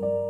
you.